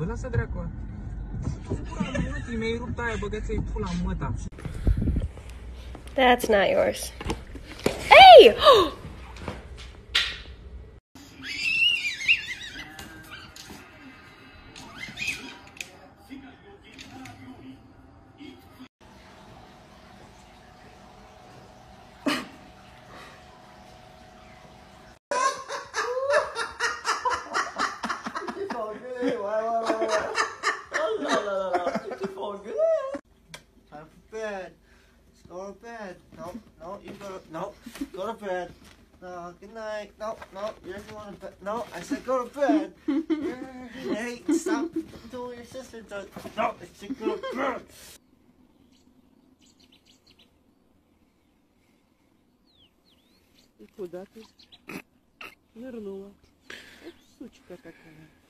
Bă, lasă dracu That's not yours. Hey! Куда ты? Нырнула. Вот сучка такая.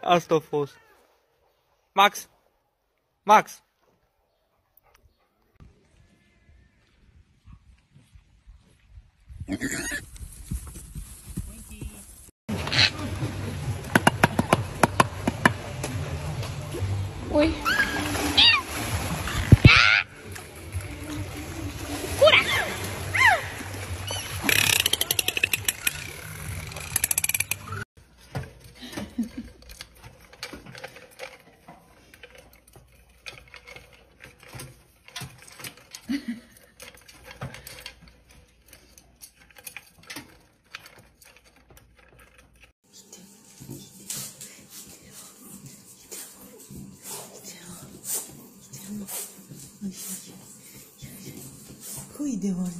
Asta a fost. Max! Max! Koy devam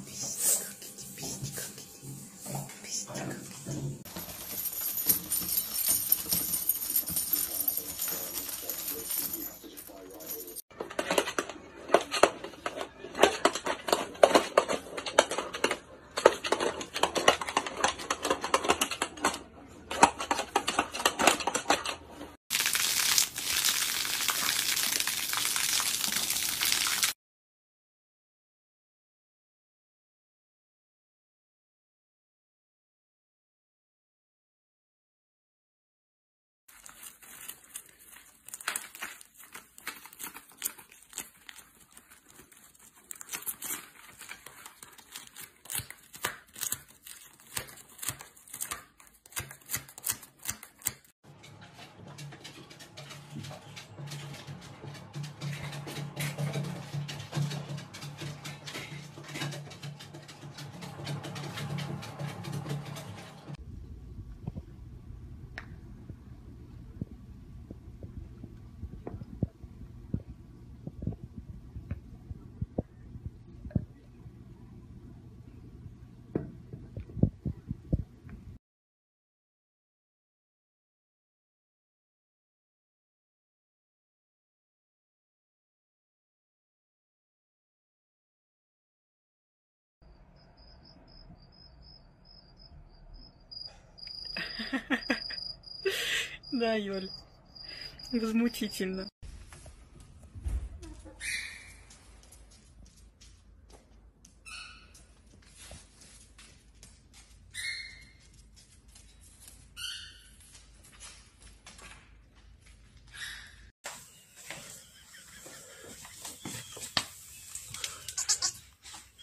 Да, Юль. Возмутительно.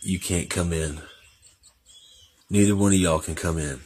You can't come in. Neither one of y'all can come in.